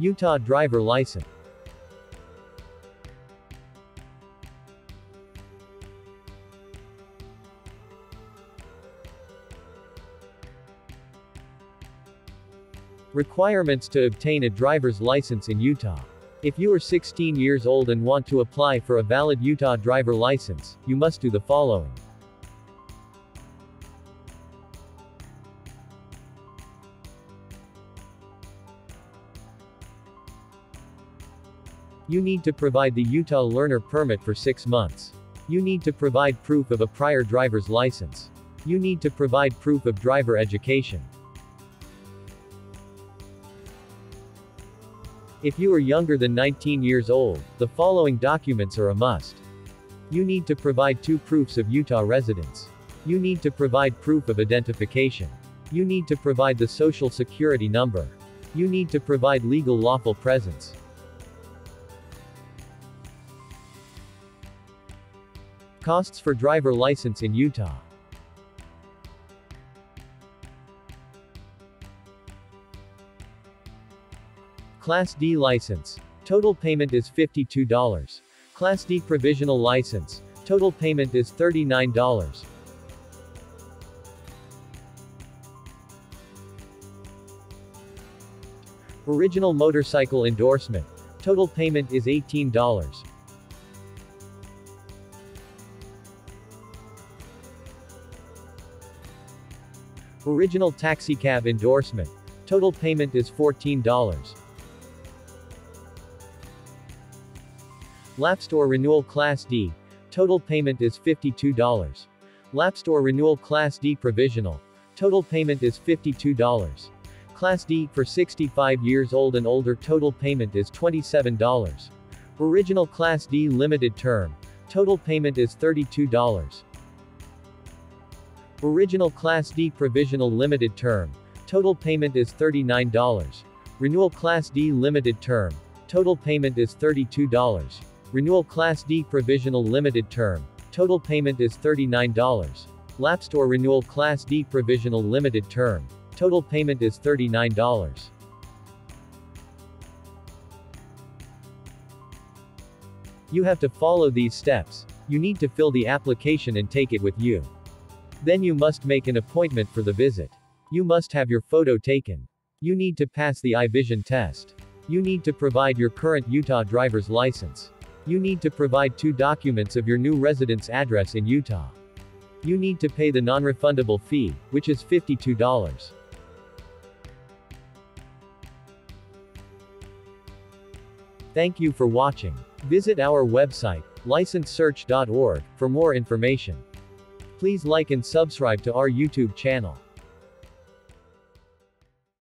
Utah driver license. Requirements to obtain a driver's license in Utah. If you are 16 years old and want to apply for a valid Utah driver license, you must do the following. You need to provide the Utah Learner Permit for six months. You need to provide proof of a prior driver's license. You need to provide proof of driver education. If you are younger than 19 years old, the following documents are a must. You need to provide two proofs of Utah residence. You need to provide proof of identification. You need to provide the social security number. You need to provide legal lawful presence. Costs for driver license in Utah. Class D license. Total payment is $52. Class D provisional license. Total payment is $39. Original motorcycle endorsement. Total payment is $18. Original taxicab endorsement. Total payment is $14. Lapstore Renewal Class D. Total payment is $52. Lapstore Renewal Class D Provisional. Total payment is $52. Class D for 65 years old and older total payment is $27. Original Class D Limited Term. Total payment is $32. Original Class D Provisional Limited Term. Total payment is $39. Renewal Class D Limited Term. Total payment is $32. Renewal Class D Provisional Limited Term. Total payment is $39. Lapstore Renewal Class D Provisional Limited Term. Total payment is $39. You have to follow these steps. You need to fill the application and take it with you. Then you must make an appointment for the visit. You must have your photo taken. You need to pass the eye vision test. You need to provide your current Utah driver's license. You need to provide two documents of your new residence address in Utah. You need to pay the non-refundable fee, which is $52. Thank you for watching. Visit our website, licensesearch.org, for more information. Please like and subscribe to our YouTube channel.